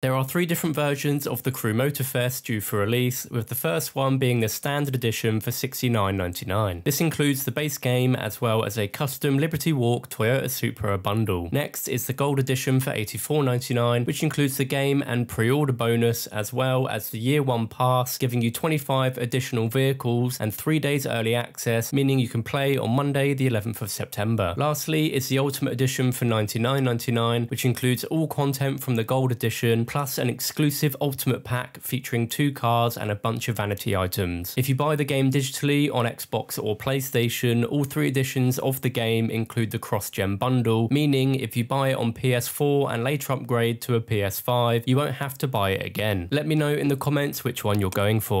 There are three different versions of the Crew Motorfest due for release, with the first one being the standard edition for $69.99. This includes the base game as well as a custom Liberty Walk Toyota Supra bundle. Next is the gold edition for $84.99, which includes the game and pre-order bonus as well as the year one pass, giving you 25 additional vehicles and three days early access, meaning you can play on Monday the 11th of September. Lastly is the Ultimate Edition for $99.99, which includes all content from the gold edition plus an exclusive Ultimate Pack featuring two cars and a bunch of vanity items. If you buy the game digitally on Xbox or PlayStation, all three editions of the game include the cross-gen bundle, meaning if you buy it on PS4 and later upgrade to a PS5, you won't have to buy it again. Let me know in the comments which one you're going for.